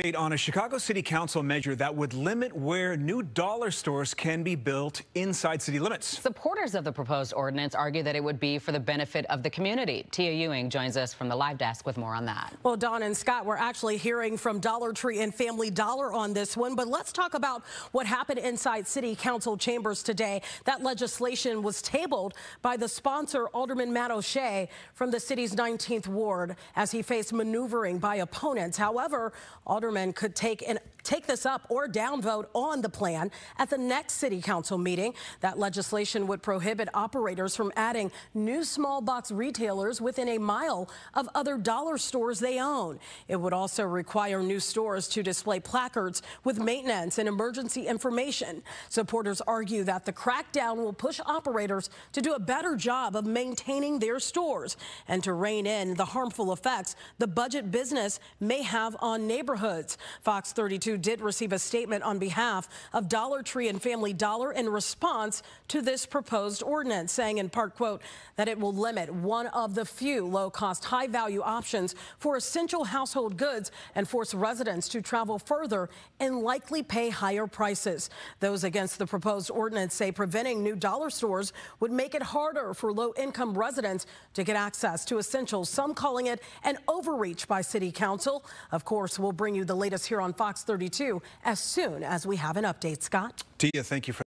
Update on a Chicago City Council measure that would limit where new dollar stores can be built inside city limits. Supporters of the proposed ordinance argue that it would be for the benefit of the community. Tia Ewing joins us from the live desk with more on that. Well, Don and Scott, we're actually hearing from Dollar Tree and Family Dollar on this one, but let's talk about what happened inside City Council chambers today. That legislation was tabled by the sponsor, Alderman Matt O'Shea from the city's 19th ward, as he faced maneuvering by opponents. However, Alderman could take an take this up or downvote on the plan at the next city council meeting. That legislation would prohibit operators from adding new small box retailers within a mile of other dollar stores they own. It would also require new stores to display placards with maintenance and emergency information. Supporters argue that the crackdown will push operators to do a better job of maintaining their stores and to rein in the harmful effects the budget business may have on neighborhoods. Fox 32 did receive a statement on behalf of Dollar Tree and Family Dollar in response to this proposed ordinance, saying in part, quote, that it will limit one of the few low-cost, high-value options for essential household goods and force residents to travel further and likely pay higher prices. Those against the proposed ordinance say preventing new dollar stores would make it harder for low-income residents to get access to essentials, some calling it an overreach by city council. Of course, we'll bring you the latest here on Fox 32 as soon as we have an update. Scott? Tia, thank you for